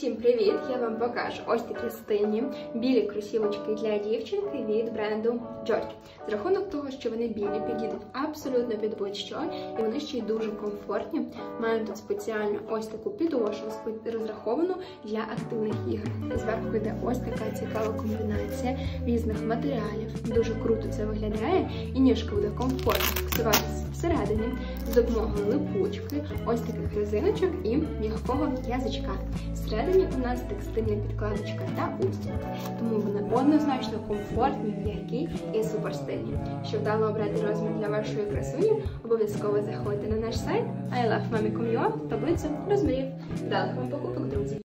Усім привіт! Я вам покажу ось такі стильні білі кросівочки для дівчинки від бренду Джорді. З рахунок того, що вони білі, підійдуть абсолютно під будь-що, і вони ще й дуже комфортні. Мають тут спеціально ось таку підошву, розраховану для активних ігор. Зверху йде ось така цікава комбінація різних матеріалів. Дуже круто це виглядає, і ніжка буде комфортно фіксуватися всередині з допомогою липучки, ось таких резиночок і м'якого язичка. Всередині у нас текстильна підкладочка та устілка, тому вони однозначно комфортні, м'які і суперстильні. Щоб вдало обрати розмір для вашої красуні, обов'язково заходьте на наш сайт ilovemami.com.ua в таблицю розмірів. Вдалих вам покупок, друзі!